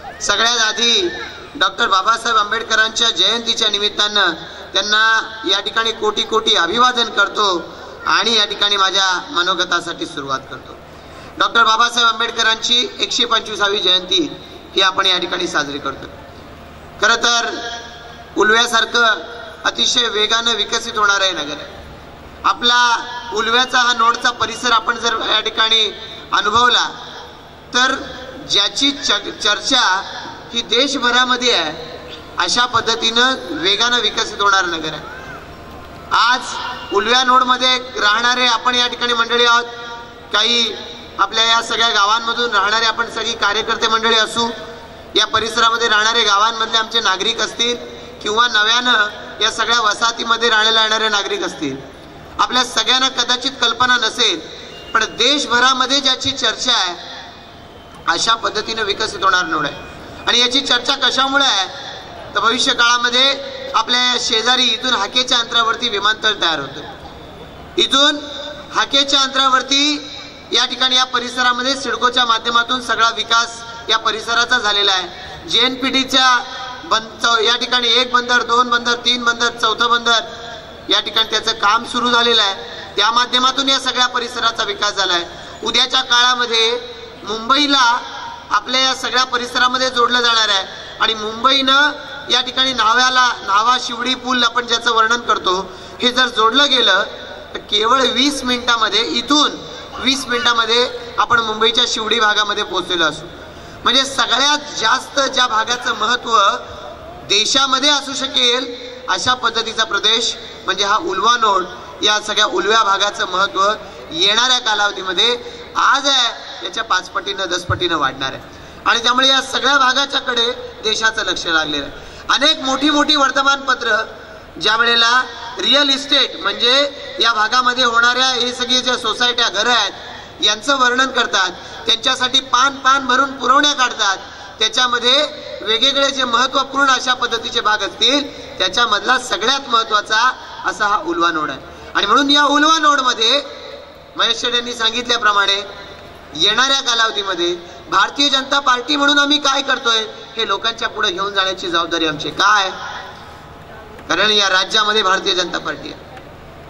सगळ्यात आधी डॉक्टर बाबासाहेब आंबेडकरांच्या जयंतीच्या निमित्तानं त्यांना या ठिकाणी कोटी कोटी अभिवादन करतो आणि या ठिकाणी माझ्या मनोगतासाठी सुरुवात करतो. डॉक्टर बाबासाहेब आंबेडकरांची एकशे पंचवीसावी जयंती ही आपण या ठिकाणी साजरी करतो खरं तर उलव्यासारखं अतिशय वेगानं विकसित होणार आहे नगर. आहे आपला उलव्याचा हा नोडचा परिसर आपण जर या ठिकाणी अनुभवला तर ज्याची च- चर्चा ही देशभरामध्ये आहे अशा पद्धतीनं वेगानं विकसित होणार नगर आहे. आज उलव्या नोडमध्ये राहणारे आपण या ठिकाणी मंडळी आहोत. काही आपल्या या सगळ्या गावांमधून राहणारे आपण सगळी कार्यकर्ते मंडळी असू या परिसरामध्ये राहणारे गावांमधले आमचे नागरिक असतील किंवा नव्यानं या सगळ्या वसाहतीमध्ये राहायला येणारे नागरिक असतील. आपल्या सगळ्यांना कदाचित कल्पना नसेल पण देशभरामध्ये ज्याची चर्चा आहे अशा पद्धतीने विकसित होणार नोड आहे आणि याची चर्चा कशामुळे आहे? तर भविष्य काळामध्ये आपल्या शेजारी इथून हाकेच्या अंतरावरती विमानतळ तयार होतं. इथून हाकेच्या अंतरावरती या ठिकाणी या परिसरामध्ये सिडकोच्या माध्यमातून सगळा विकास या परिसराचा झालेला आहे. जे एन पी टीच्या बंद चौ- या ठिकाणी एक बंदर दोन बंदर तीन बंदर चौथं बंदर या ठिकाणी त्याचं काम सुरू झालेलं आहे. त्या माध्यमातून या सगळ्या परिसराचा विकास झाला आहे. उद्याच्या काळामध्ये मुंबईला आपल्या या सगळ्या परिसरामध्ये जोडलं जाणार आहे. आणि मुंबईनं या ठिकाणी न्हाव्याला न्हावा शिवडी पूल आपण ज्याचं वर्णन करतो हे जर जोडलं गेलं तर केवळ वीस मिनिटामध्ये इथून वीस मिनिटामध्ये आपण मुंबईच्या शिवडी भागामध्ये पोहोचलेलो असू. म्हणजे सगळ्यात जास्त ज्या भागाचं महत्त्व देशामध्ये असू शकेल अशा पद्धतीचा प्रदेश म्हणजे हा उलवा नोड या सगळ्या उलव्या भागाचं महत्त्व येणाऱ्या कालावधीमध्ये आज आहे. याच्या पाच पटीनं दस पटीनं वाढणार आहे. आणि त्यामुळे या सगळ्या भागाच्याकडे देशाचं लक्ष लागलेलं आहे. अनेक मोठी मोठी वर्तमानपत्र ज्या वेळेला रिअल इस्टेट म्हणजे या भागामध्ये होणाऱ्या हे सगळी ज्या सोसायट्या घरं आहेत यांचं वर्णन करतात त्यांच्यासाठी पान पान भरून पुरवण्या काढतात त्याच्यामध्ये वेगवेगळे जे महत्त्वपूर्ण अशा पद्धतीचे भाग असतील त्याच्यामधला सगळ्यात महत्त्वाचा असा हा उलवा नोड आहे. आणि म्हणून या उलवा नोडमध्ये महेश शेठ यांनी सांगितल्याप्रमाणे येणाऱ्या कालावधीमध्ये भारतीय जनता पार्टी म्हणून आम्ही काय करतोय हे लोकांच्या पुढे घेऊन जाण्याची जबाबदारी आमची काय? कारण या राज्यामध्ये भारतीय जनता पार्टी आहे.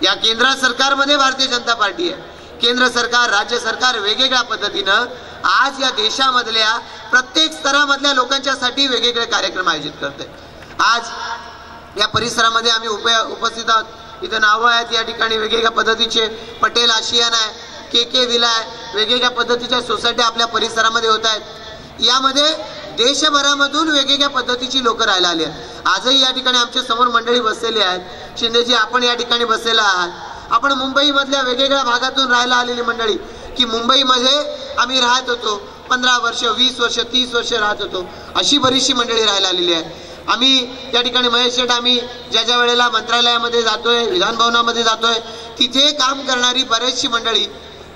या केंद्र सरकारमध्ये भारतीय जनता पार्टी आहे. केंद्र सरकार राज्य सरकार वेगवेगळ्या पद्धतीनं आज या देशामधल्या प्रत्येक स्तरामधल्या लोकांच्यासाठी वेगवेगळे कार्यक्रम आयोजित करते आज या परिसरामध्ये आम्ही उप उपस्थित आहोत. इथं नावं आहेत या ठिकाणी वेगवेगळ्या पद्धतीचे. पटेल आशियान आहे के के विला वेगवेगळ्या पद्धतीच्या सोसायट्या आपल्या परिसरामध्ये होत आहेत. यामध्ये देशभरामधून वेगवेगळ्या पद्धतीची लोक राहायला आली आहेत. आजही या ठिकाणी आमच्यासमोर मंडळी बसलेली आहेत. शिंदेजी आपण या ठिकाणी बसलेला आहात. आपण मुंबईमधल्या वेगवेगळ्या भागातून राहायला आलेली मंडळी की मुंबईमध्ये आम्ही राहत होतो पंधरा वर्ष वीस वर्ष तीस वर्ष राहत होतो. अशी बरीचशी मंडळी राहायला आलेली आहे आम्ही या ठिकाणी महेश शेठ आम्ही ज्या ज्या वेळेला मंत्रालयामध्ये जातोय विधानभवनामध्ये जातोय तिथे काम करणारी बरेचशी मंडळी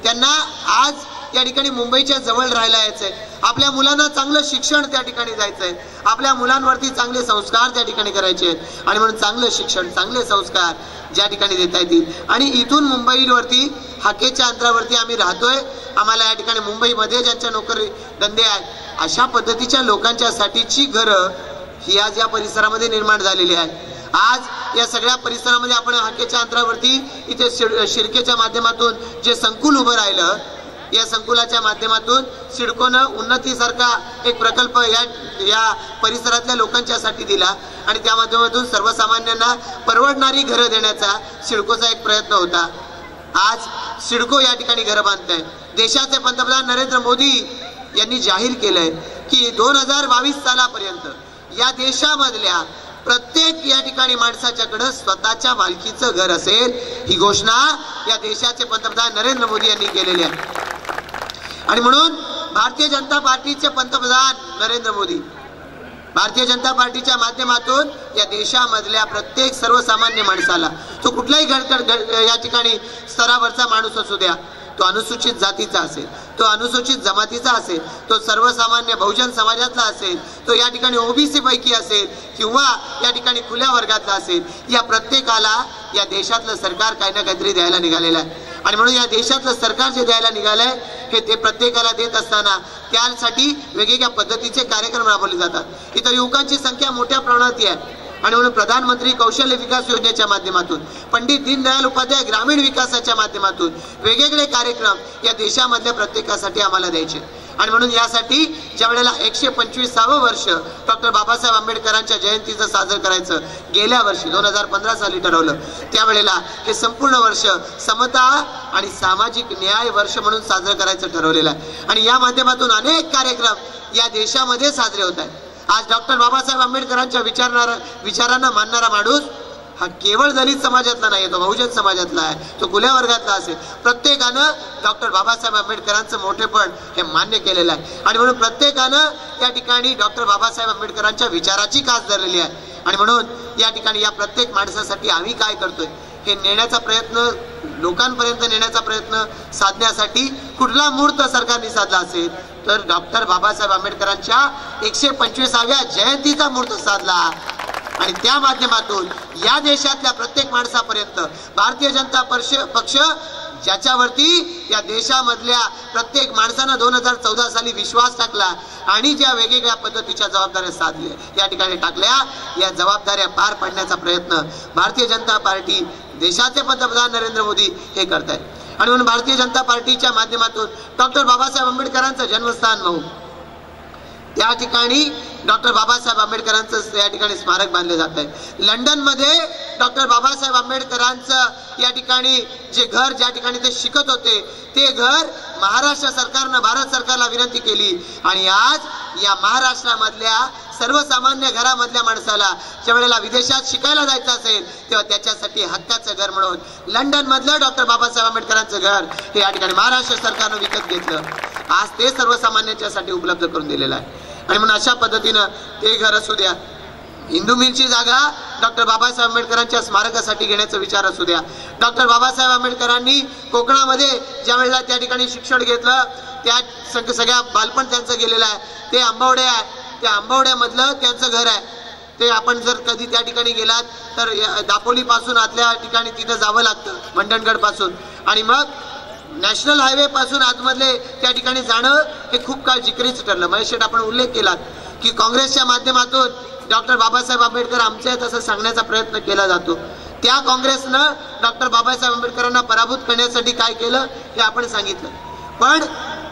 त्यांना आज या ठिकाणी मुंबईच्या जवळ राहायला यायचंय. आपल्या मुलांना चांगलं शिक्षण त्या ठिकाणी जायचंय. आपल्या मुलांवरती चांगले संस्कार त्या ठिकाणी करायचे आहेत. आणि म्हणून चांगलं शिक्षण चांगले संस्कार ज्या ठिकाणी देता येतील. आणि इथून मुंबईवरती हाकेच्या अंतरावरती आम्ही राहतोय. आम्हाला या ठिकाणी मुंबईमध्ये ज्यांच्या नोकरी धंदे आहेत अशा पद्धतीच्या लोकांच्या साठीची घरं ही आज या परिसरामध्ये निर्माण झालेली आहे आज या सगळ्या परिसरामध्ये आपण हाकेच्या अंतरावरती इथे शिरकेच्या माध्यमातून जे संकुल उभं राहिलं या संकुलाच्या माध्यमातून सिडकोनं उन्नतीसारखा एक प्रकल्प या या परिसरातल्या लोकांच्यासाठी दिला आणि त्या माध्यमातून सर्वसामान्यांना परवडणारी घरं देण्याचा सिडकोचा एक प्रयत्न होता. आज सिडको या ठिकाणी घरं बांधत आहे देशाचे पंतप्रधान नरेंद्र मोदी यांनी जाहीर केलंय की दोन हजार बावीस सालापर्यंत या देशामधल्या प्रत्येक या ठिकाणी माणसाच्याकडं स्वतःच्या मालकीचं घर असेल ही घोषणा या देशाचे पंतप्रधान नरेंद्र मोदी यांनी केलेली आहे. आणि म्हणून भारतीय जनता पार्टीचे पंतप्रधान नरेंद्र मोदी भारतीय जनता पार्टीच्या माध्यमातून या देशामधल्या प्रत्येक सर्वसामान्य माणसाला तो कुठलाही घड या ठिकाणी स्तरावरचा माणूस असू द्या तो अनुसूचित जातीचा असेल तो अनुसूचित जमातीचा असेल तो सर्वसामान्य बहुजन समाजातला असेल तो या ठिकाणी ओबीसी पैकी असेल किंवा या ठिकाणी खुल्या वर्गातला असेल या प्रत्येकाला या देशातलं सरकार काही ना काहीतरी द्यायला निघालेलं आहे. आणि म्हणून या देशातलं सरकार जे द्यायला निघालंय हे ते प्रत्येकाला देत असताना त्यासाठी वेगवेगळ्या पद्धतीचे कार्यक्रम राबवले जातात. इतर युवकांची संख्या मोठ्या प्रमाणात आहे. आणि म्हणून प्रधानमंत्री कौशल्य विकास योजनेच्या माध्यमातून पंडित दीनदयाल उपाध्याय ग्रामीण विकासाच्या माध्यमातून वेगवेगळे कार्यक्रम या देशामधल्या प्रत्येकासाठी आम्हाला द्यायचे. आणि म्हणून यासाठी ज्या वेळेला एकशे पंचवीसावं वर्ष डॉक्टर बाबासाहेब आंबेडकरांच्या जयंतीचं साजरं करायचं गेल्या वर्षी दोन हजार पंधरा साली ठरवलं त्यावेळेला हे संपूर्ण वर्ष समता आणि सामाजिक न्याय वर्ष म्हणून साजरं करायचं ठरवलेलं आहे. आणि या माध्यमातून अनेक कार्यक्रम या देशामध्ये साजरे होत आहेत. आज डॉक्टर बाबासाहेब आंबेडकरांच्या विचारणारा विचारांना मानणारा माणूस हा केवळ दलित समाजातला नाही तो बहुजन समाजातला आहे. तो खुल्या वर्गातला असेल. प्रत्येकानं डॉक्टर बाबासाहेब आंबेडकरांचं मोठेपण हे मान्य केलेलं आहे. आणि म्हणून प्रत्येकानं या ठिकाणी डॉक्टर बाबासाहेब आंबेडकरांच्या विचाराची कास धरलेली आहे. आणि म्हणून या ठिकाणी या प्रत्येक माणसासाठी आम्ही काय करतोय? हे नेण्याचा प्रयत्न लोकांपर्यंत नेण्याचा प्रयत्न साधण्यासाठी कुठला मुहूर्त सरकारने साधला असेल? तर डॉक्टर बाबासाहेब आंबेडकरांच्या एकशे पंचवीसाव्या जयंतीचा मुहूर्त साधला. आणि त्या माध्यमातून या देशातल्या प्रत्येक माणसापर्यंत भारतीय जनता पक्ष पक्ष ज्याच्यावरती या देशामधल्या प्रत्येक माणसानं दोन हजार चौदा साली विश्वास टाकला आणि ज्या वेगवेगळ्या पद्धतीच्या जबाबदाऱ्या साधल्या या ठिकाणी टाकल्या या जबाबदाऱ्या पार पाडण्याचा प्रयत्न भारतीय जनता पार्टी देशाचे पंतप्रधान नरेंद्र मोदी हे करत आहेत आणि म्हणून भारतीय जनता पार्टीच्या माध्यमातून डॉक्टर बाबासाहेब आंबेडकरांचं जन्मस्थान म्हणून. त्या ठिकाणी डॉक्टर बाबासाहेब आंबेडकरांचं या ठिकाणी स्मारक बांधले जात आहे. लंडनमध्ये डॉक्टर बाबासाहेब आंबेडकरांचं या ठिकाणी जे घर ज्या ठिकाणी ते शिकत होते ते घर महाराष्ट्र सरकारनं भारत सरकारला विनंती केली. आणि आज या महाराष्ट्रामधल्या सर्वसामान्य घरामधल्या माणसाला ज्या वेळेला विदेशात शिकायला जायचं असेल तेव्हा त्याच्यासाठी हक्काचं घर म्हणून लंडन मधलं डॉक्टर बाबासाहेब आंबेडकरांचं घर हे या ठिकाणी महाराष्ट्र सरकारनं विकत घेतलं. आज ते सर्वसामान्यांच्यासाठी उपलब्ध करून दिलेलं आहे. आणि म्हणून अशा पद्धतीनं ते घर असू द्या हिंदू मिलची जागा डॉक्टर बाबासाहेब आंबेडकरांच्या स्मारकासाठी घेण्याचा विचार असू द्या. डॉक्टर बाबासाहेब आंबेडकरांनी कोकणामध्ये ज्या वेळेला त्या ठिकाणी शिक्षण घेतलं त्या सगळ्या बालपण त्यांचं गेलेलं आहे. ते आंबावडे आहे. त्या आंबावड्यामधलं त्यांचं घर आहे. ते आपण जर कधी त्या ठिकाणी गेलात तर दापोली पासून आतल्या ठिकाणी तिथं जावं लागतं मंडणगडपासून आणि मग नॅशनल हायवे पासून आतमधले त्या ठिकाणी जाणं हे खूप काळ जिकरीचं ठरलं. महेश आपण उल्लेख केलात की काँग्रेसच्या माध्यमातून डॉक्टर बाबासाहेब आंबेडकर आमचे आहेत असं सांगण्याचा प्रयत्न केला जातो. त्या काँग्रेसनं डॉक्टर बाबासाहेब आंबेडकरांना पराभूत करण्यासाठी काय केलं हे आपण सांगितलं. पण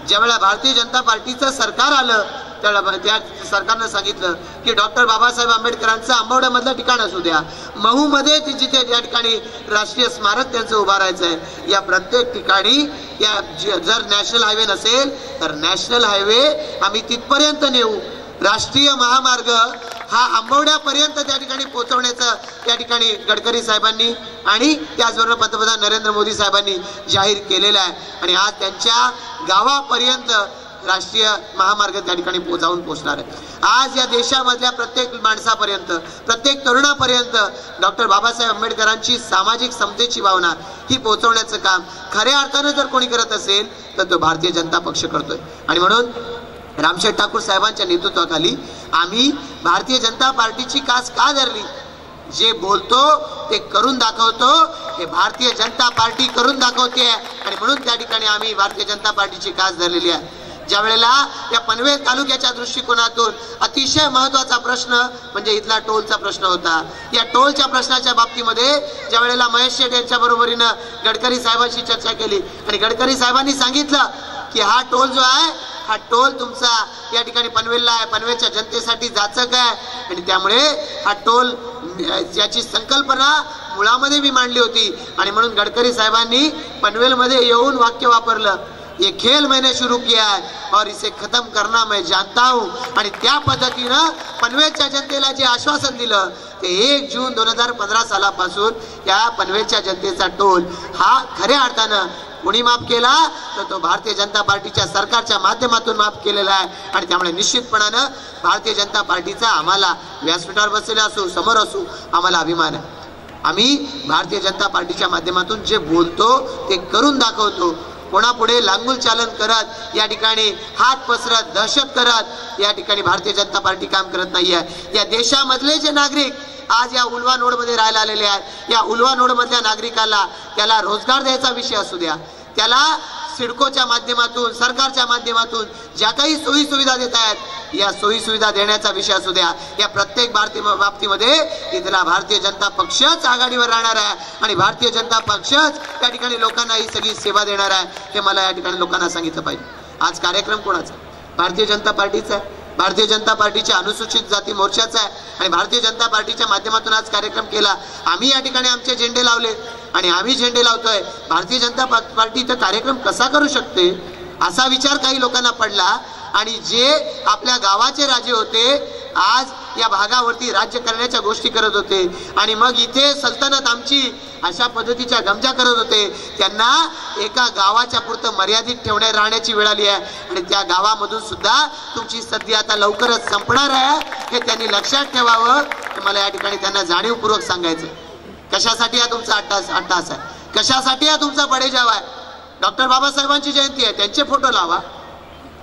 ज्यावेळेला भारतीय जनता पार्टीचं सरकार आलं त्यावेळेला त्या सरकारनं सांगितलं की डॉक्टर बाबासाहेब आंबेडकरांचं आंबवड्यामधलं ठिकाण असू द्या. महूमध्ये जिथे ज्या ठिकाणी राष्ट्रीय स्मारक त्यांचं उभारायचं आहे या प्रत्येक ठिकाणी या जर नॅशनल हायवे नसेल तर नॅशनल हायवे आम्ही तिथपर्यंत नेऊ. राष्ट्रीय महामार्ग हा आंबवड्यापर्यंत त्या ठिकाणी पोहोचवण्याचं त्या ठिकाणी गडकरी साहेबांनी आणि त्याचबरोबर पंतप्रधान नरेंद्र मोदी साहेबांनी जाहीर केलेला आहे. आणि आज त्यांच्या गावापर्यंत राष्ट्रीय महामार्ग त्या ठिकाणी जाऊन पोहोचणार आहे. आज या देशामधल्या प्रत्येक माणसापर्यंत प्रत्येक तरुणापर्यंत डॉक्टर बाबासाहेब आंबेडकरांची सामाजिक समतेची भावना ही पोहोचवण्याचं काम खऱ्या अर्थानं जर कोणी करत असेल तर तो भारतीय जनता पक्ष करतोय. आणि म्हणून रामशेठ ठाकूर साहेबांच्या नेतृत्वाखाली आम्ही भारतीय जनता पार्टीची कास का धरली? जे बोलतो ते करून दाखवतो हे भारतीय जनता पार्टी करून दाखवते. आणि म्हणून त्या ठिकाणी आम्ही भारतीय जनता पार्टीची कास धरलेली आहे. ज्या वेळेला या पनवेल तालुक्याच्या दृष्टिकोनातून अतिशय महत्त्वाचा प्रश्न म्हणजे इथला टोलचा प्रश्न होता. या टोलच्या प्रश्नाच्या बाबतीमध्ये ज्या वेळेला महेश शेठ यांच्या बरोबरीनं गडकरी साहेबांशी चर्चा केली आणि गडकरी साहेबांनी सांगितलं की हा टोल जो आहे हा टोल तुमचा या ठिकाणी पनवेलला आहे पनवेलच्या जनतेसाठी जाचक आहे. आणि त्यामुळे हा टोल याची संकल्पना मुळामध्ये मी मांडली होती. आणि म्हणून गडकरी साहेबांनी पनवेलमध्ये येऊन वाक्य वापरलं. ये खेल मैंने शुरू किया है और इसे खतम करना मैं जानता हूं। आणि त्या पद्धतीनं पनवेलच्या जनतेला जे आश्वासन दिलं ते एक जून दोन हजार पंधरा सालापासून या पनवेलच्या जनतेचा टोल हा खऱ्या अर्थानं कोणी माफ केला तर तो भारतीय जनता पार्टीच्या सरकारच्या माध्यमातून माफ केलेला आहे. आणि त्यामुळे निश्चितपणानं भारतीय जनता पार्टीचा आम्हाला व्यासपीठावर बसलेला असू समोर असू आम्हाला अभिमान आहे. आम्ही भारतीय जनता पार्टीच्या माध्यमातून जे बोलतो ते करून दाखवतो. कोणापुढे लांगूल चालन करत या ठिकाणी हात पसरत दहशत करत या ठिकाणी भारतीय जनता पार्टी काम करत नाहीये. या देशामधले जे नागरिक आज या उलवा नोडमध्ये राहायला आलेले आहेत या उलवा नोडमधल्या नागरिकाला त्याला रोजगार द्यायचा विषय असू द्या. त्याला सिडकोच्या माध्यमातून सरकारच्या माध्यमातून ज्या काही सोयी सुविधा देत आहेत या सोयी सुविधा देण्याचा विषय असू द्या. या प्रत्येक भारतीय बाबतीमध्ये इथला भारतीय जनता पक्षच आघाडीवर राहणार आहे आणि भारतीय जनता पक्षच त्या ठिकाणी लोकांना ही सगळी सेवा देणार आहे. हे मला या ठिकाणी लोकांना सांगितलं पाहिजे. आज कार्यक्रम कोणाचा? भारतीय जनता पार्टीचा आहे. भारतीय जनता पार्टीच्या अनुसूचित जाती मोर्चाचा आहे आणि भारतीय जनता पार्टीच्या माध्यमातून आज कार्यक्रम केला. आम्ही या ठिकाणी आमचे झेंडे लावले आणि आम्ही झेंडे लावतोय. भारतीय जनता पार्टी इथं कार्यक्रम कसा करू शकते असा विचार काही लोकांना पडला. आणि जे आपल्या गावाचे राजे होते आज या भागावरती राज्य करण्याच्या गोष्टी करत होते. आणि मग इथे सल्तनत आमची अशा पद्धतीच्या गमजा करत होते. त्यांना एका गावाच्या पुरतं मर्यादित ठेवण्या राहण्याची वेळ आली आहे. आणि त्या गावामधून सुद्धा तुमची सद्दी आता लवकरच संपणार आहे. हे त्यांनी लक्षात ठेवावं. मला या ठिकाणी त्यांना जाणीवपूर्वक सांगायचं कशासाठी हा तुमचा अट्टास अट्टास आहे? कशासाठी हा तुमचा बडेजाव आहे? डॉक्टर बाबासाहेबांची जयंती आहे. त्यांचे फोटो लावा.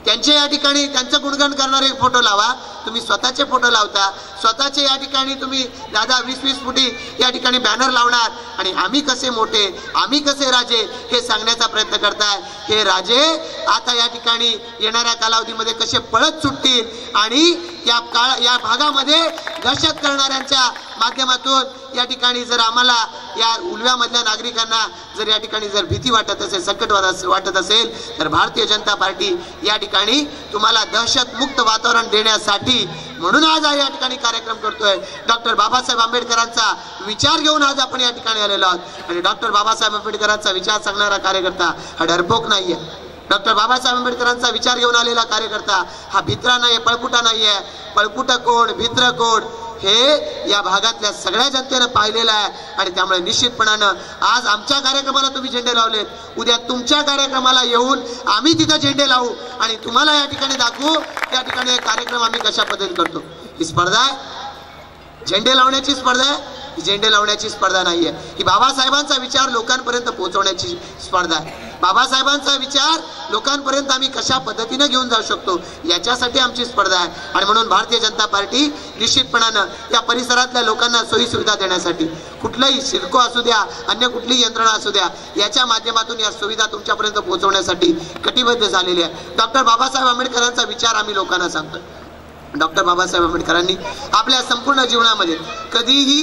त्यांचे या ठिकाणी त्यांचं गुणगान करणारे फोटो लावा. तुम्ही स्वतःचे फोटो लावता स्वतःचे या ठिकाणी तुम्ही दादा वीस वीस फुटी या ठिकाणी बॅनर लावणार. आणि आम्ही कसे मोठे आम्ही कसे राजे हे सांगण्याचा प्रयत्न करताय. हे राजे आता या ठिकाणी येणाऱ्या कालावधीमध्ये कसे पळत सुटतील आणि या काळ या भागामध्ये दहशत करणाऱ्यांच्या माध्यमातून या ठिकाणी जर आम्हाला या उलव्यामधल्या नागरिकांना जर या ठिकाणी जर भीती वाटत असेल संकट वाटत असेल तर भारतीय जनता पार्टी या ठिकाणी तुम्हाला दहशतमुक्त वातावरण देण्यासाठी म्हणून आज या ठिकाणी कार्यक्रम करतोय. डॉक्टर बाबासाहेब आंबेडकरांचा विचार घेऊन आज आपण या ठिकाणी आलेलो आहोत. आणि डॉक्टर बाबासाहेब आंबेडकरांचा विचार सांगणारा कार्यकर्ता हा डरपोक नाहीये. डॉक्टर बाबासाहेब आंबेडकरांचा विचार घेऊन आलेला कार्यकर्ता हा भित्रा नाहीये पळकुटा नाहीये. पळकुट कोण? भित्र कोण? हे या भागातल्या सगळ्या जनतेनं पाहिलेलं आहे. आणि त्यामुळे निश्चितपणानं आज आमच्या कार्यक्रमाला तुम्ही झेंडे लावलेत. उद्या तुमच्या कार्यक्रमाला येऊन आम्ही तिथं झेंडे लावू. आणि तुम्हाला या ठिकाणी दाखवू त्या ठिकाणी कार्यक्रम आम्ही कशा पद्धतीने करतो. ही स्पर्धा आहे. झेंडे लावण्याची स्पर्धा आहे. झेंडे लावण्याची स्पर्धा नाही आहे ही बाबासाहेबांचा विचार लोकांपर्यंत पोहोचवण्याची स्पर्धा आहे. बाबासाहेबांचा विचार लोकांपर्यंत आम्ही कशा पद्धतीनं घेऊन जाऊ शकतो? याच्यासाठी आमची स्पर्धा आहे. आणि म्हणून भारतीय जनता पार्टी निश्चितपणानं या परिसरातल्या लोकांना सोयी सुविधा देण्यासाठी कुठलंही शिल्को असू द्या अन्य कुठलीही यंत्रणा असू द्या याच्या माध्यमातून या सुविधा तुमच्यापर्यंत पोहोचवण्यासाठी कटिबद्ध झालेली आहे. डॉक्टर बाबासाहेब आंबेडकरांचा विचार आम्ही लोकांना सांगतो डॉक्टर बाबासाहेब आंबेडकरांनी आपल्या संपूर्ण जीवनामध्ये कधीही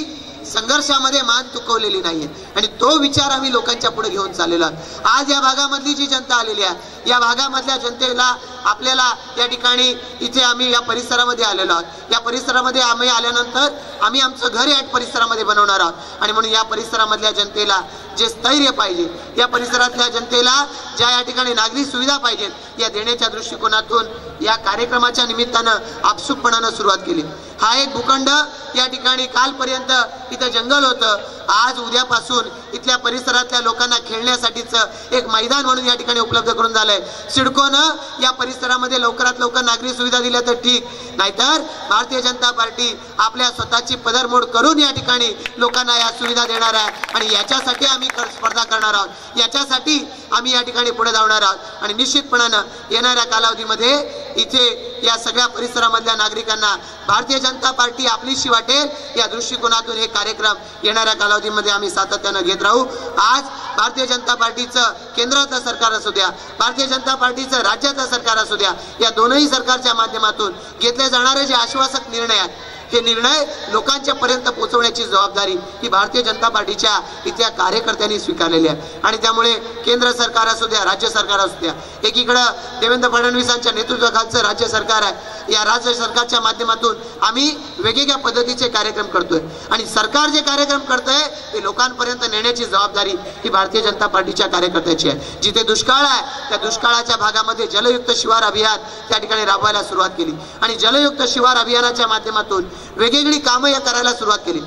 संघर्षामध्ये मान चुकवलेली नाहीये. आणि तो विचार आम्ही लोकांच्या पुढे घेऊन चाललेलो आज या भागामधली जी जनता आलेली आहे या भागामधल्या जनतेला आपल्याला या ठिकाणी इथे आम्ही या परिसरामध्ये आलेलो आहोत. या परिसरामध्ये आम्ही आल्यानंतर आम्ही आमचं घर या परिसरामध्ये बनवणार आहोत. आणि म्हणून या परिसरामधल्या जनतेला जे स्थैर्य पाहिजे या परिसरातल्या जनतेला ज्या या ठिकाणी नागरी सुविधा पाहिजेत या देण्याच्या दृष्टिकोनातून या कार्यक्रमाच्या निमित्तानं आपसुकपणानं सुरुवात केली. हा एक भूखंड या ठिकाणी कालपर्यंत इथं जंगल होतं. आज उद्यापासून इथल्या परिसरातल्या लोकांना खेळण्यासाठीच एक मैदान म्हणून या ठिकाणी उपलब्ध करून झालंय. सिडकोनं या परिसरामध्ये लवकरात लवकर नागरी सुविधा दिल्या तर ठीक. नाहीतर भारतीय जनता पार्टी आपल्या स्वतःची पदरमोड करून या ठिकाणी लोकांना या सुविधा देणार आहे. आणि याच्यासाठी आम्ही स्पर्धा करणार आहोत. याच्यासाठी आम्ही या ठिकाणी पुढे धावणार आहोत. आणि निश्चितपणानं येणाऱ्या कालावधीमध्ये इथे या सगळ्या परिसरामधल्या नागरिकांना भारतीय जनता पार्टी आपलीशी वाटेल या दृष्टिकोनातून हे कार्यक्रम येणाऱ्या कालावधीमध्ये आम्ही सातत्यानं घेत राहू. आज भारतीय जनता पार्टीचं केंद्राचं सरकार असू द्या भारतीय जनता पार्टीचं राज्याचं सरकार असू द्या या दोनही सरकारच्या माध्यमातून घेतले जाणारे जे आश्वासक निर्णय आहेत हे निर्णय लोकांच्या पर्यंत पोहोचवण्याची जबाबदारी ही भारतीय जनता पार्टीच्या इथल्या कार्यकर्त्यांनी स्वीकारलेली आहे. आणि त्यामुळे केंद्र सरकार असू द्या राज्य सरकार असू द्या एकीकडं देवेंद्र फडणवीसांच्या नेतृत्वाखालचं राज्य सरकार आहे. या राज्य सरकारच्या माध्यमातून आम्ही वेगवेगळ्या पद्धतीचे कार्यक्रम करतोय. आणि सरकार जे कार्यक्रम करतंय ते लोकांपर्यंत नेण्याची जबाबदारी ही भारतीय जनता पार्टीच्या कार्यकर्त्याची आहे. जिथे दुष्काळ आहे त्या दुष्काळाच्या भागामध्ये जलयुक्त शिवार अभियान त्या ठिकाणी राबवायला सुरुवात केली. आणि जलयुक्त शिवार अभियानाच्या माध्यमातून वेगवेगळी कामं या करायला सुरुवात केली.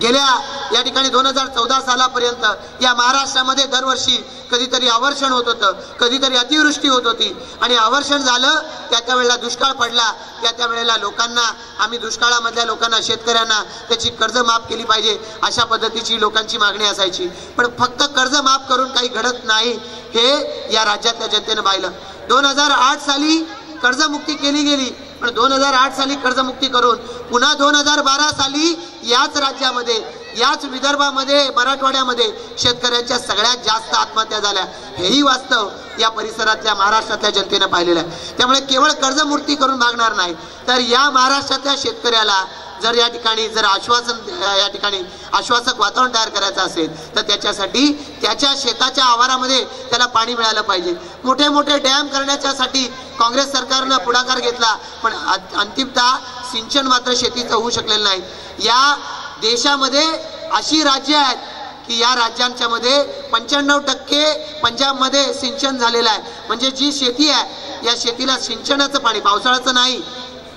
गेल्या या ठिकाणी दोन हजार चौदा सालापर्यंत या महाराष्ट्रामध्ये दरवर्षी कधीतरी आवर्षण होत होतं कधीतरी अतिवृष्टी होत होती. आणि आवर्षण झालं त्या त्या वेळेला दुष्काळ पडला. त्या त्या वेळेला लोकांना आम्ही दुष्काळामधल्या लोकांना शेतकऱ्यांना त्याची कर्ज माफ केली पाहिजे अशा पद्धतीची लोकांची मागणी असायची. पण फक्त कर्ज माफ करून काही घडत नाही हे या राज्यातल्या जनतेनं पाहिलं. दोन हजार आठ साली कर्जमुक्ती केली गेली. पण दोन हजार आठ साली कर्जमुक्ती करून पुन्हा दोन हजार बारा साली याच राज्यामध्ये याच विदर्भामध्ये मराठवाड्यामध्ये शेतकऱ्यांच्या सगळ्यात जास्त आत्महत्या झाल्या. हेही वास्तव या परिसरातल्या महाराष्ट्रातल्या जनतेनं पाहिलेलं आहे. त्यामुळे केवळ कर्जमुक्ती करून भागणार नाही तर या महाराष्ट्रातल्या शेतकऱ्याला जर या ठिकाणी जर आश्वासन या ठिकाणी आश्वासक वातावरण तयार करायचं असेल तर त्याच्यासाठी त्याच्या शेताच्या आवारामध्ये त्याला पाणी मिळालं पाहिजे. मोठे मोठे डॅम करण्याच्यासाठी काँग्रेस सरकारनं पुढाकार घेतला पण अंतिमतः सिंचन मात्र शेतीचं होऊ शकलेलं नाही. या देशामध्ये अशी राज्य आहेत की या राज्यांच्या मध्ये पंच्याण्णव टक्के पंजाबमध्ये सिंचन झालेलं आहे. म्हणजे जी शेती आहे या शेतीला सिंचनाचं पाणी पावसाळ्याचं नाही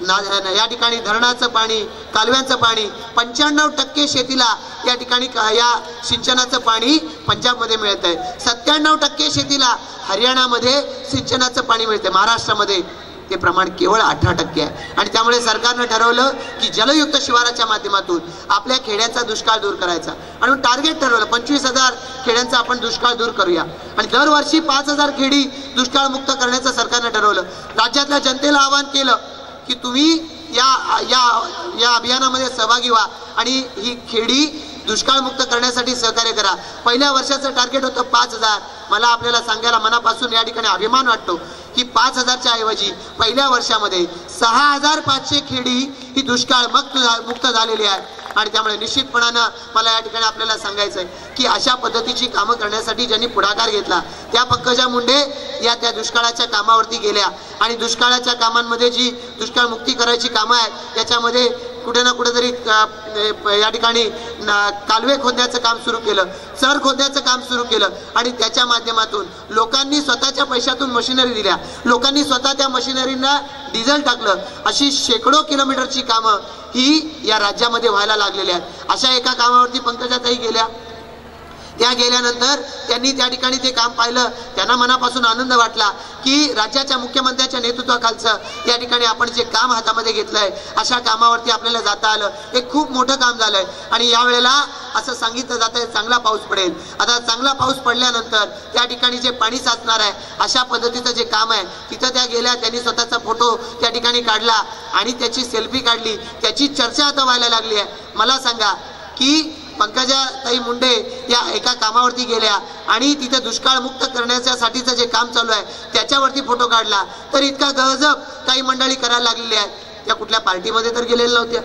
या ठिकाणी धरणाचं पाणी कालव्यांचं पाणी पंच्याण्णव टक्के शेतीला या ठिकाणी या सिंचनाचं पाणी पंजाबमध्ये मिळत आहे सत्त्याण्णव टक्के शेतीला हरियाणामध्ये सिंचनाचं पाणी मिळतंय. महाराष्ट्रामध्ये ते प्रमाण केवळ अठरा टक्के आहे. आणि त्यामुळे सरकारनं ठरवलं की जलयुक्त शिवाराच्या माध्यमातून आपल्या खेड्यांचा दुष्काळ दूर करायचा. आणि टार्गेट ठरवलं पंचवीस हजार खेड्यांचा आपण दुष्काळ दूर करूया. आणि दरवर्षी पाच हजार खेडी दुष्काळ मुक्त करण्याचं सरकारनं ठरवलं. राज्यातल्या जनतेला आवाहन केलं की तुम्ही या या या अभियानामध्ये सहभागी व्हा. आणि ही खेडी दुष्काळमुक्त करण्यासाठी सहकार्य करा. पहिल्या वर्षाचं टार्गेट होतं पाच हजार. मला आपल्याला सांगायला मनापासून या ठिकाणी अभिमान वाटतो की पाच हजारच्या ऐवजी पहिल्या वर्षामध्ये सहा हजार पाचशे खेडी ही दुष्काळ मुक्त मुक्त झालेली आहे. आणि त्यामुळे निश्चितपणानं मला या ठिकाणी आपल्याला सांगायचं आहे की अशा पद्धतीची कामं करण्यासाठी ज्यांनी पुढाकार घेतला त्या पंकजा मुंडे या त्या दुष्काळाच्या कामावरती गेल्या. आणि दुष्काळाच्या कामांमध्ये जी दुष्काळ मुक्ती करायची कामं आहेत त्याच्यामध्ये कुठे ना कुठेतरी या ठिकाणी कालवे खोदण्याचं काम सुरू केलं चर खोदण्याचं काम सुरू केलं. आणि त्याच्या माध्यमातून लोकांनी स्वतःच्या पैशातून मशिनरी दिल्या. लोकांनी स्वतः त्या मशिनरींना डिझेल टाकलं. अशी शेकडो किलोमीटरची कामं ही या राज्यामध्ये व्हायला लागलेली आहेत. अशा एका कामावरती पंकजाताई गेल्या. त्या गेल्यानंतर त्यांनी त्या ठिकाणी ते काम पाहिलं. त्यांना मनापासून आनंद वाटला की राज्याच्या मुख्यमंत्र्यांच्या नेतृत्वाखालचं या ठिकाणी आपण जे काम हातामध्ये घेतलंय अशा कामावरती आपल्याला जाता आलं. हे खूप मोठं काम झालंय. आणि यावेळेला असं सांगितलं जात आहे चांगला पाऊस पडेल. आता चांगला पाऊस पडल्यानंतर त्या ठिकाणी जे पाणी साचणार आहे अशा पद्धतीचं जे काम आहे तिथं त्या गेल्या त्यांनी स्वतःचा फोटो त्या ठिकाणी काढला आणि त्याची सेल्फी काढली. त्याची चर्चा आता व्हायला लागली आहे. मला सांगा की पंकजा ताई मुंडे या एका कामावरती गेल्या आणि तिथे दुष्काळ मुक्त करण्यासाठीचं जे काम चालू आहे त्याच्यावरती फोटो काढला. तर इतका गहजब काही मंडळी करायला लागलेली आहेत. त्या कुठल्या पार्टीमध्ये तर गेलेल्या नव्हत्या.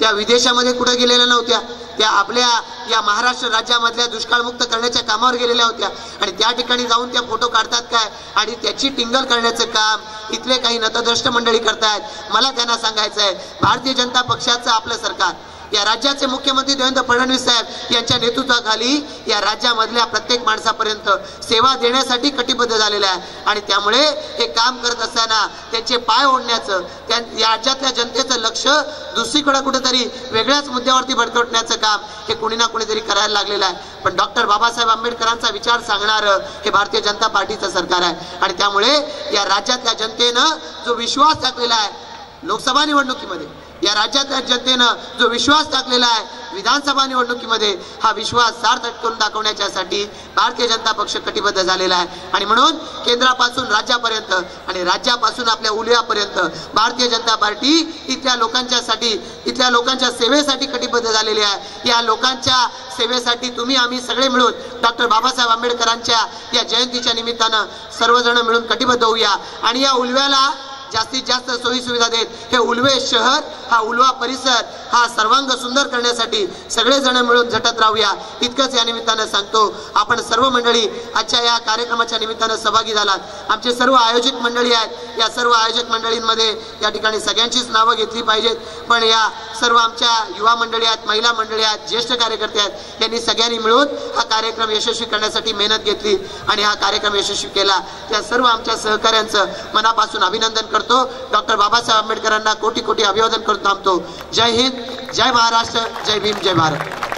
त्या विदेशामध्ये कुठं गेलेल्या नव्हत्या. त्या आपल्या या महाराष्ट्र राज्यामधल्या दुष्काळमुक्त करण्याच्या कामावर गेलेल्या होत्या. आणि त्या ठिकाणी जाऊन त्या फोटो काढतात काय? आणि त्याची टिंगल करण्याचं काम इथले काही नतद्रष्ट मंडळी करतायत. मला त्यांना सांगायचं आहे भारतीय जनता पक्षाचं आपलं सरकार. या राज्याचे मुख्यमंत्री देवेंद्र फडणवीस साहेब यांच्या नेतृत्वाखाली या राज्यामधल्या प्रत्येक माणसापर्यंत सेवा देण्यासाठी कटिबद्ध झालेल्या आहे. आणि त्यामुळे हे काम करत असताना त्यांचे पाय ओढण्याचं त्या राज्यातल्या जनतेचं लक्ष दुसरीकडे कुठेतरी वेगळ्याच मुद्द्यावरती भडकवण्याचं काम हे कुणी ना कुणीतरी करायला लागलेलं आहे. पण डॉक्टर बाबासाहेब आंबेडकरांचा विचार सांगणारं हे भारतीय जनता पार्टीचं सरकार आहे. आणि त्यामुळे या राज्यातल्या जनतेनं जो विश्वास टाकलेला आहे लोकसभा निवडणुकीमध्ये या राज्यातल्या जनतेनं जो विश्वास टाकलेला आहे विधानसभा निवडणुकीमध्ये हा विश्वास सार्थ करून दाखवण्याच्यासाठी भारतीय जनता पक्ष कटिबद्ध झालेला आहे. आणि म्हणून केंद्रापासून राज्यापर्यंत आणि राज्यापासून आपल्या उलव्यापर्यंत भारतीय जनता पार्टी इथल्या लोकांच्यासाठी इथल्या लोकांच्या सेवेसाठी कटिबद्ध झालेली आहे. या लोकांच्या सेवेसाठी तुम्ही आम्ही सगळे मिळून डॉक्टर बाबासाहेब आंबेडकरांच्या या जयंतीच्या निमित्तानं सर्वजण मिळून कटिबद्ध होऊया. आणि या उलव्याला जास्तीत जास्त सोयी सुविधा देत. हे उलवे शहर हा उलवा परिसर हा सर्वांग सुंदर करण्यासाठी सगळेजण मिळून झटत राहूया. इतकंच या निमित्तानं सांगतो आपण सर्व मंडळी आजच्या या कार्यक्रमाच्या निमित्तानं सहभागी झालात. आमचे सर्व आयोजित मंडळी आहेत. या सर्व आयोजक मंडळींमध्ये या ठिकाणी सगळ्यांचीच नावं घेतली पाहिजेत. पण या सर्व आमच्या युवा मंडळी आहेत महिला मंडळी आहेत ज्येष्ठ कार्यकर्ते आहेत यांनी सगळ्यांनी मिळून हा कार्यक्रम यशस्वी करण्यासाठी मेहनत घेतली आणि हा कार्यक्रम यशस्वी केला. त्या सर्व आमच्या सहकाऱ्यांचं मनापासून अभिनंदन करतो. डॉक्टर बाबासाहेब आंबेडकरांना कोटी कोटी अभिवादन करतो थांबतो जय हिंद जय महाराष्ट्र जय भीम जय भारत.